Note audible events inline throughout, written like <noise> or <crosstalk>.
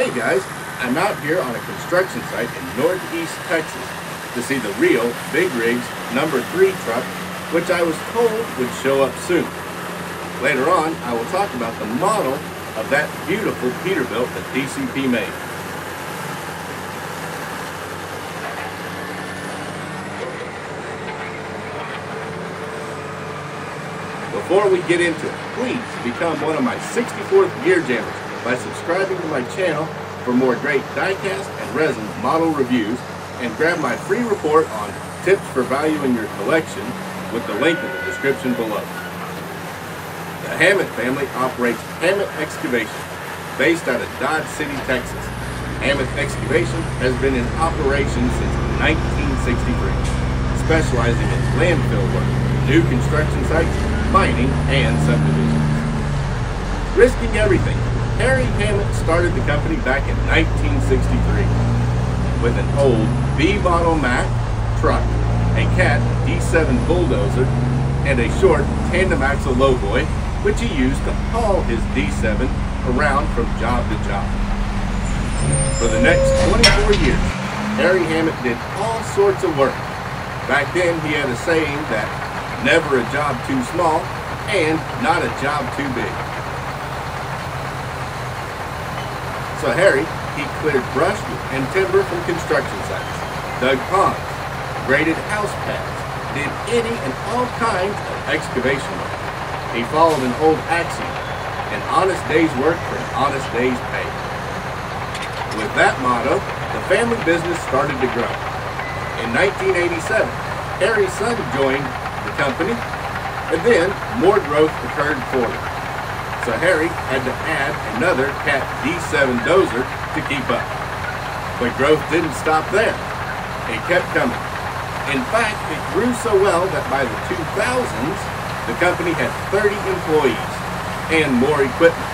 Hey guys, I'm out here on a construction site in northeast Texas to see the real Big Rigs number 3 truck, which I was told would show up soon. Later on, I will talk about the model of that beautiful Peterbilt that DCP made. Before we get into it, please become one of my 64th Gear Jammers by subscribing to my channel for more great diecast and resin model reviews and grab my free report on tips for valuing your collection with the link in the description below. The Hammett family operates Hammett Excavation, based out of Dodd City, Texas. Hammett Excavation has been in operation since 1963, specializing in landfill work, new construction sites, mining, and subdivisions. Risking everything, Harry Hammett started the company back in 1963 with an old B-model Mack truck, a Cat D7 bulldozer, and a short tandem axle lowboy, which he used to haul his D7 around from job to job. For the next 24 years, Harry Hammett did all sorts of work. Back then, he had a saying that never a job too small, and not a job too big. So Harry, he cleared brush and timber from construction sites, dug ponds, graded house pads, did any and all kinds of excavation work. He followed an old axiom, an honest day's work for an honest day's pay. With that motto, the family business started to grow. In 1987, Harry's son joined the company, and then more growth occurred for him. So Harry had to add another Cat D7 dozer to keep up. But growth didn't stop there. It kept coming. In fact, it grew so well that by the 2000s, the company had 30 employees and more equipment,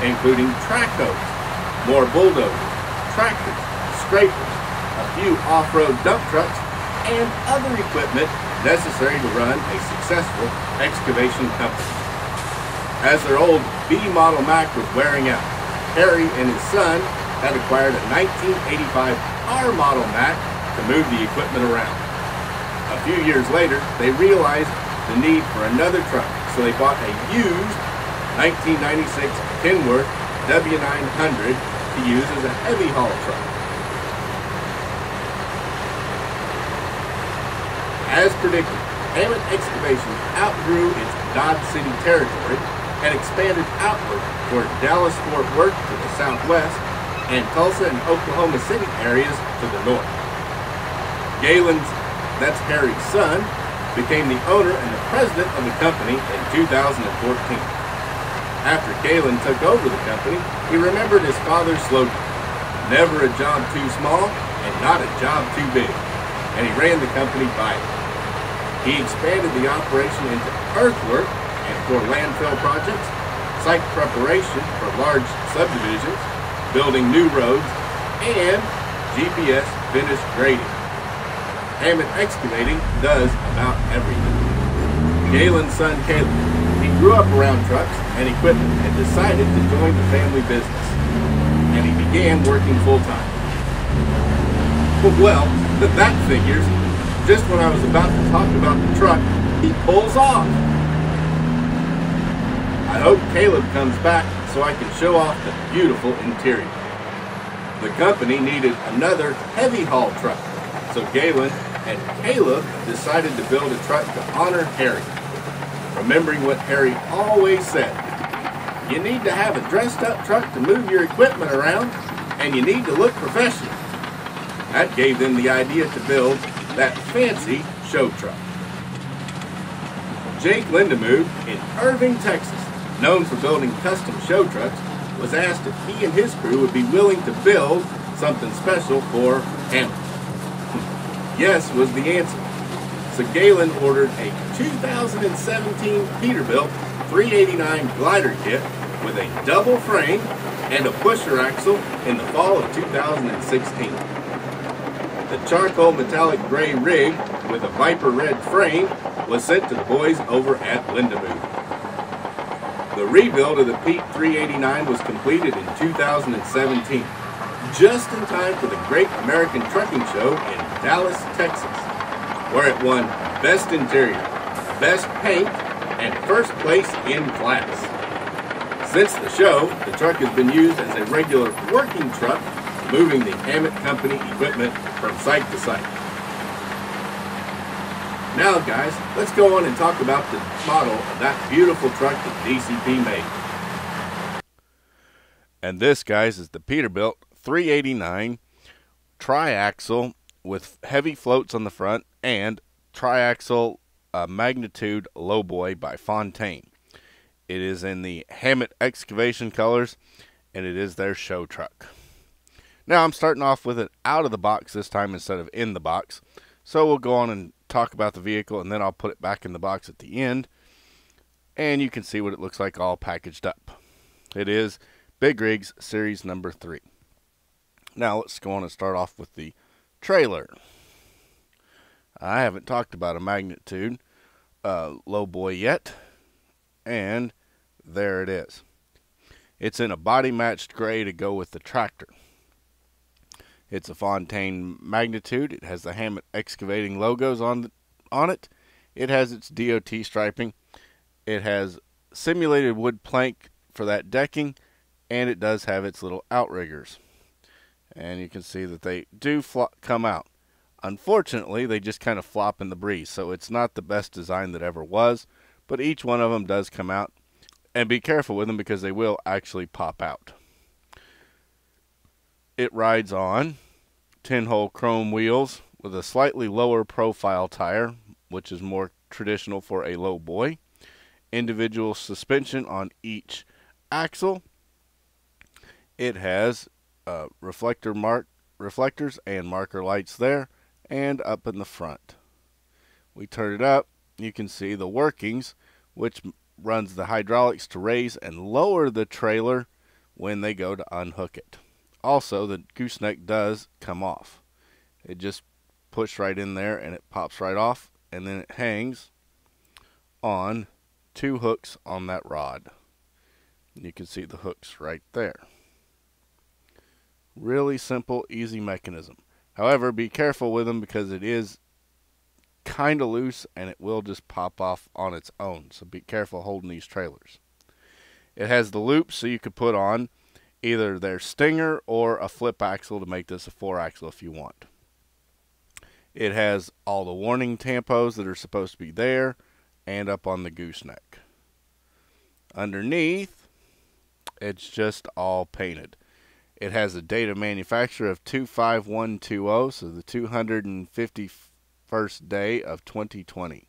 including track more bulldozers, tractors, scrapers, a few off-road dump trucks, and other equipment necessary to run a successful excavation company. As their old B model Mack was wearing out, Harry and his son had acquired a 1985 R model Mack to move the equipment around. A few years later, they realized the need for another truck, so they bought a used 1996 Kenworth W900 to use as a heavy haul truck. As predicted, Hammett Excavation outgrew its Dodd City territory and expanded outward toward Dallas-Fort Worth to the southwest and Tulsa and Oklahoma City areas to the north. Galen's, that's Harry's son, became the owner and the president of the company in 2014. After Galen took over the company, he remembered his father's slogan, never a job too small and not a job too big, and he ran the company by it. He expanded the operation into earthwork for landfill projects, site preparation for large subdivisions, building new roads, and GPS finished grading. Hammett Excavating does about everything. Galen's son Caleb, he grew up around trucks and equipment and decided to join the family business. And he began working full time. Well, that figures just when I was about to talk about the truck, he pulls off. I hope Caleb comes back so I can show off the beautiful interior. The company needed another heavy haul truck, so Galen and Caleb decided to build a truck to honor Harry. Remembering what Harry always said, you need to have a dressed up truck to move your equipment around, and you need to look professional. That gave them the idea to build that fancy show truck. Jake Lindemuth in Irving, Texas, known for building custom show trucks, was asked if he and his crew would be willing to build something special for Hammett. <laughs> yes was the answer. So Galen ordered a 2017 Peterbilt 389 glider kit with a double frame and a pusher axle in the fall of 2016. The charcoal metallic gray rig with a Viper red frame was sent to the boys over at Lindemuth. The rebuild of the Pete 389 was completed in 2017 just in time for the Great American Trucking Show in Dallas, Texas, where it won Best Interior, Best Paint, and First Place in Class. Since the show, the truck has been used as a regular working truck, moving the Hammett Company equipment from site to site. Now, guys, let's go on and talk about the model of that beautiful truck that DCP made. And this, guys, is the Peterbilt 389 triaxle with heavy floats on the front and triaxle uh, magnitude lowboy by Fontaine. It is in the Hammett excavation colors and it is their show truck. Now I'm starting off with it out of the box this time instead of in the box. So we'll go on and talk about the vehicle and then I'll put it back in the box at the end. And you can see what it looks like all packaged up. It is Big Rigs Series number 3. Now let's go on and start off with the trailer. I haven't talked about a magnitude uh, low boy yet. And there it is. It's in a body matched gray to go with the tractor. It's a Fontaine magnitude. It has the Hammett excavating logos on the, on it. It has its DOT striping. It has simulated wood plank for that decking, and it does have its little outriggers. And you can see that they do come out. Unfortunately, they just kind of flop in the breeze, so it's not the best design that ever was, but each one of them does come out. And be careful with them because they will actually pop out. It rides on 10 hole chrome wheels with a slightly lower profile tire, which is more traditional for a low boy. Individual suspension on each axle. It has uh, reflector mark reflectors and marker lights there and up in the front. We turn it up, you can see the workings, which runs the hydraulics to raise and lower the trailer when they go to unhook it. Also, the gooseneck does come off. It just push right in there and it pops right off and then it hangs on two hooks on that rod. You can see the hooks right there. Really simple, easy mechanism. However, be careful with them because it is kind of loose and it will just pop off on its own. So be careful holding these trailers. It has the loops so you could put on either their stinger or a flip axle to make this a four axle if you want. It has all the warning tampos that are supposed to be there and up on the gooseneck. Underneath, it's just all painted. It has a date of manufacture of 25120, so the 251st day of 2020.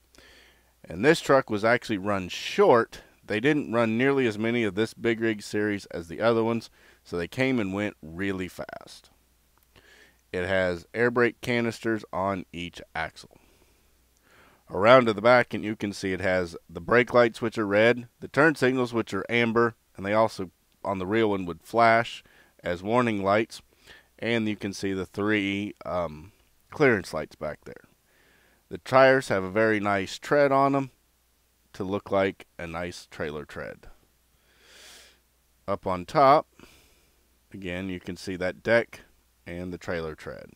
And this truck was actually run short they didn't run nearly as many of this big rig series as the other ones, so they came and went really fast. It has air brake canisters on each axle. Around to the back, and you can see it has the brake lights, which are red, the turn signals, which are amber, and they also, on the real one, would flash as warning lights. And you can see the three um, clearance lights back there. The tires have a very nice tread on them to look like a nice trailer tread. Up on top, again, you can see that deck and the trailer tread.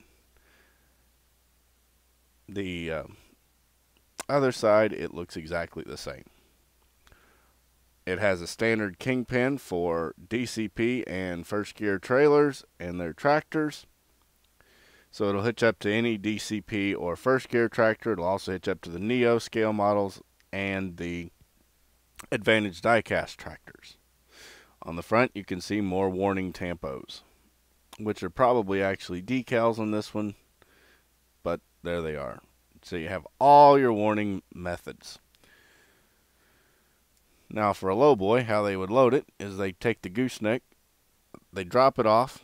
The uh, other side, it looks exactly the same. It has a standard kingpin for DCP and first gear trailers and their tractors. So it'll hitch up to any DCP or first gear tractor. It'll also hitch up to the Neo scale models and the Advantage diecast tractors. On the front, you can see more warning tampos, which are probably actually decals on this one, but there they are. So you have all your warning methods. Now, for a low boy, how they would load it is they take the gooseneck, they drop it off,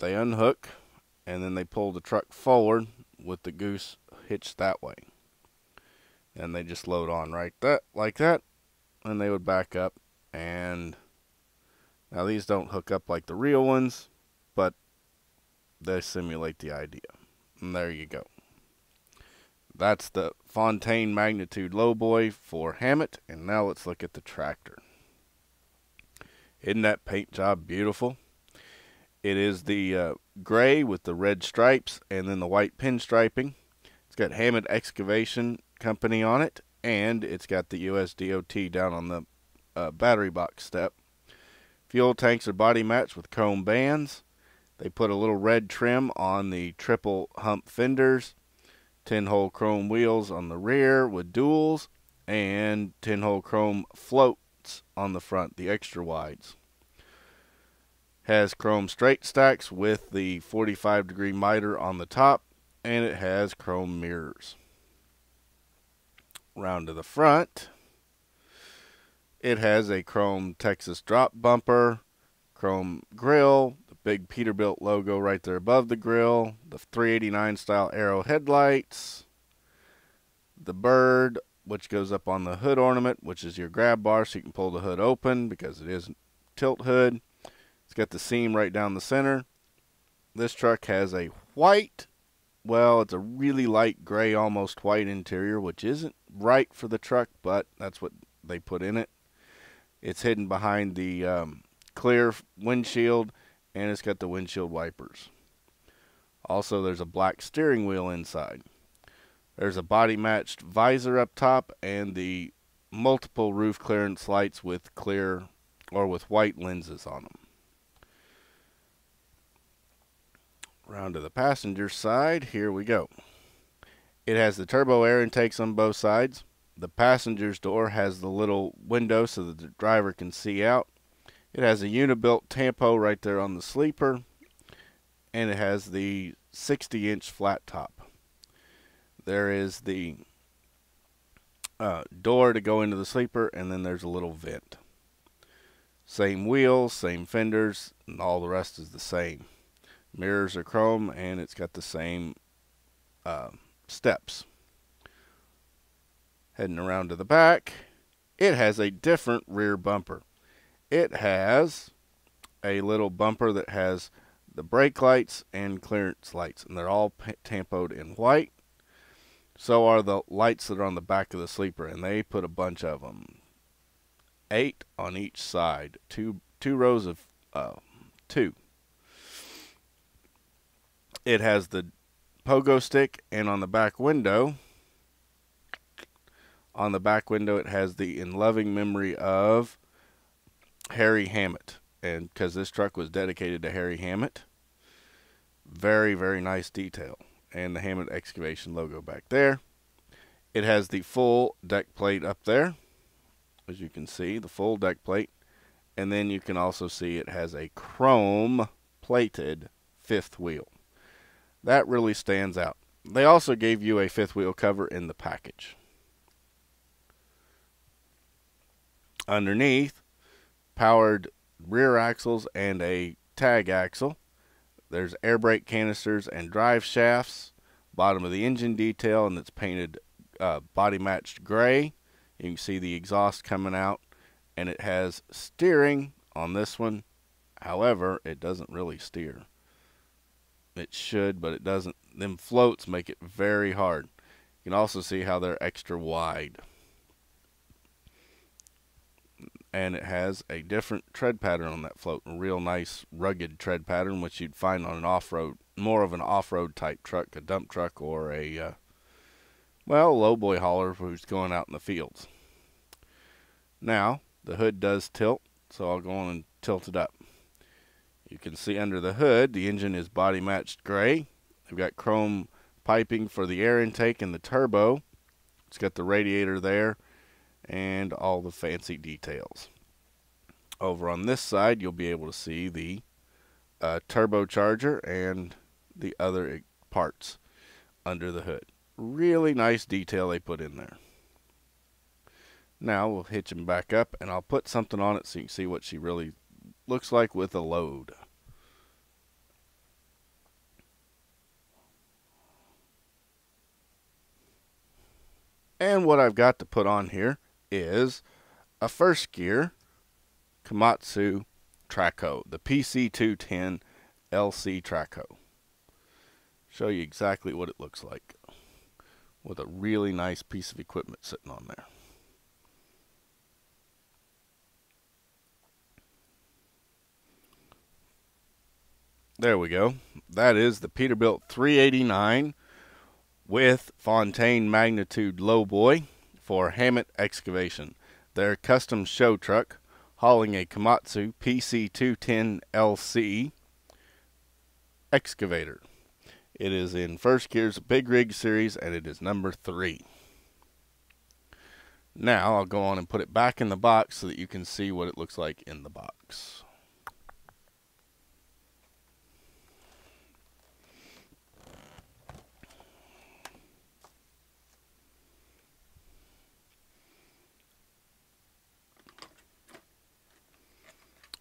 they unhook, and then they pull the truck forward with the goose hitched that way and they just load on right that like that and they would back up. And now these don't hook up like the real ones but they simulate the idea. And there you go. That's the Fontaine magnitude lowboy for Hammett and now let's look at the tractor. Isn't that paint job beautiful? It is the uh, gray with the red stripes and then the white pinstriping. It's got Hammett Excavation Company on it, and it's got the USDOT down on the uh, battery box step. Fuel tanks are body matched with chrome bands. They put a little red trim on the triple hump fenders, 10 hole chrome wheels on the rear with duals, and 10 hole chrome floats on the front, the extra wides has chrome straight stacks with the 45 degree miter on the top and it has chrome mirrors. Round to the front, it has a chrome Texas drop bumper, chrome grill, the big Peterbilt logo right there above the grill, the 389 style arrow headlights, the bird, which goes up on the hood ornament, which is your grab bar so you can pull the hood open because it is tilt hood it's got the seam right down the center. This truck has a white, well, it's a really light gray, almost white interior, which isn't right for the truck, but that's what they put in it. It's hidden behind the um, clear windshield, and it's got the windshield wipers. Also, there's a black steering wheel inside. There's a body matched visor up top and the multiple roof clearance lights with clear or with white lenses on them. Round to the passenger side, here we go. It has the turbo air intakes on both sides. The passenger's door has the little window so that the driver can see out. It has a Unibilt Tampo right there on the sleeper. And it has the 60 inch flat top. There is the uh, door to go into the sleeper, and then there's a little vent. Same wheels, same fenders, and all the rest is the same. Mirrors are chrome and it's got the same uh, steps. Heading around to the back, it has a different rear bumper. It has a little bumper that has the brake lights and clearance lights, and they're all tampoed in white. So are the lights that are on the back of the sleeper, and they put a bunch of them. Eight on each side, two two rows of uh, two. It has the pogo stick, and on the back window, on the back window, it has the in loving memory of Harry Hammett, and because this truck was dedicated to Harry Hammett, very very nice detail, and the Hammett excavation logo back there. It has the full deck plate up there, as you can see, the full deck plate, and then you can also see it has a chrome plated fifth wheel. That really stands out. They also gave you a fifth wheel cover in the package. Underneath, powered rear axles and a tag axle. There's air brake canisters and drive shafts. Bottom of the engine detail, and it's painted uh, body matched gray. You can see the exhaust coming out, and it has steering on this one. However, it doesn't really steer. It should, but it doesn't. Them floats make it very hard. You can also see how they're extra wide. And it has a different tread pattern on that float. A real nice rugged tread pattern, which you'd find on an off-road, more of an off-road type truck, a dump truck or a, uh, well, low boy hauler who's going out in the fields. Now, the hood does tilt, so I'll go on and tilt it up. You can see under the hood, the engine is body matched gray. They've got chrome piping for the air intake and the turbo. It's got the radiator there and all the fancy details. Over on this side, you'll be able to see the uh, turbocharger and the other parts under the hood. Really nice detail they put in there. Now we'll hitch him back up and I'll put something on it so you can see what she really looks like with a load. And what I've got to put on here is a first gear Komatsu Traco, the PC210 LC Traco. Show you exactly what it looks like with a really nice piece of equipment sitting on there. There we go. That is the Peterbilt 389 with Fontaine Magnitude Lowboy for Hammett Excavation. Their custom show truck hauling a Komatsu PC210LC excavator. It is in First Gear's Big Rig series and it is number three. Now I'll go on and put it back in the box so that you can see what it looks like in the box.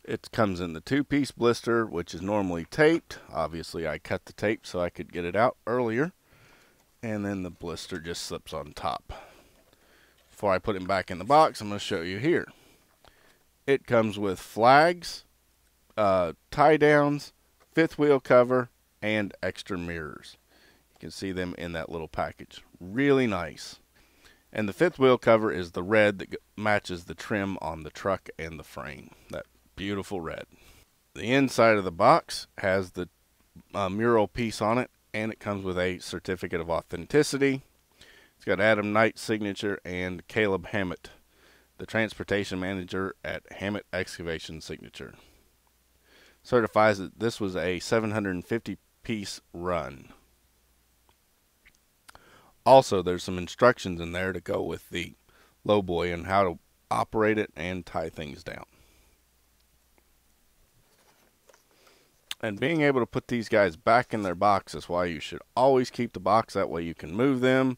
It comes in the two-piece blister, which is normally taped. Obviously, I cut the tape so I could get it out earlier. And then the blister just slips on top. Before I put him back in the box, I'm going to show you here. It comes with flags, uh, tie downs, fifth wheel cover, and extra mirrors. You can see them in that little package. Really nice. And the fifth wheel cover is the red that matches the trim on the truck and the frame. That beautiful red. The inside of the box has the uh, mural piece on it, and it comes with a certificate of authenticity. It's got Adam Knight's signature and Caleb Hammett, the transportation manager at Hammett Excavation signature. Certifies that this was a 750 piece run. Also, there's some instructions in there to go with the lowboy and how to operate it and tie things down. And being able to put these guys back in their box is why you should always keep the box. That way you can move them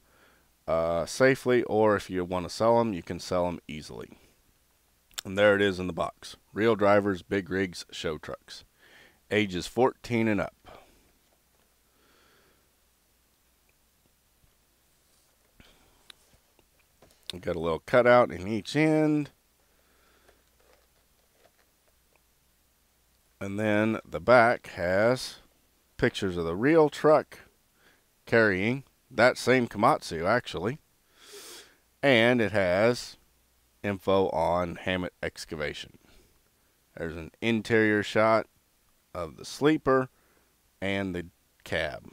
uh, safely, or if you want to sell them, you can sell them easily. And there it is in the box. Real drivers, big rigs, show trucks. Ages 14 and up. We Got a little cutout in each end. And then the back has pictures of the real truck carrying that same Komatsu, actually. And it has info on Hammett Excavation. There's an interior shot of the sleeper and the cab.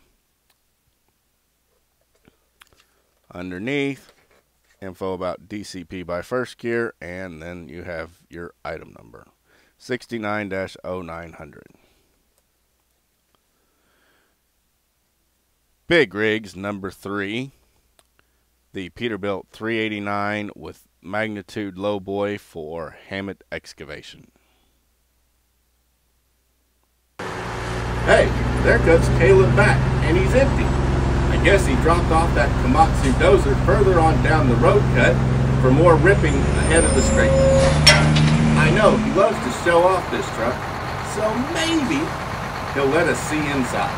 Underneath, info about DCP by first gear, and then you have your item number. 69-0900. Big rigs number three, the Peterbilt 389 with magnitude lowboy for Hammett excavation. Hey, there comes Caleb back, and he's empty. I guess he dropped off that Komatsu dozer further on down the road cut for more ripping ahead of the straight. I know he loves to show off this truck, so maybe he'll let us see inside.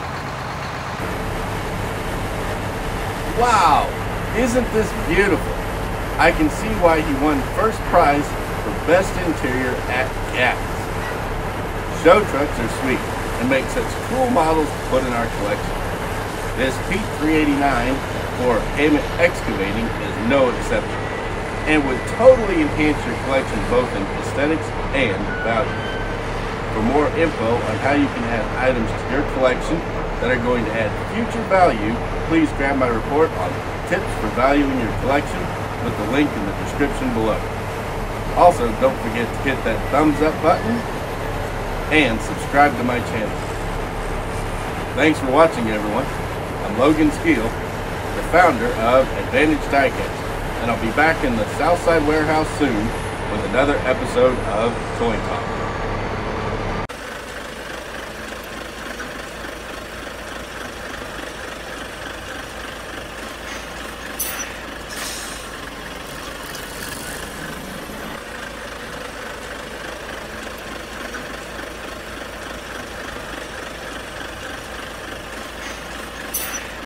Wow, isn't this beautiful? I can see why he won first prize for best interior at GATS. Show trucks are sweet and make such cool models to put in our collection. This Pete 389 for Hammett Excavating is no exception and would totally enhance your collection both in aesthetics and value. For more info on how you can add items to your collection that are going to add future value, please grab my report on tips for valuing your collection with the link in the description below. Also, don't forget to hit that thumbs up button and subscribe to my channel. Thanks for watching everyone. I'm Logan Skeele, the founder of Advantage Diecast and I'll be back in the Southside warehouse soon with another episode of Toy Talk.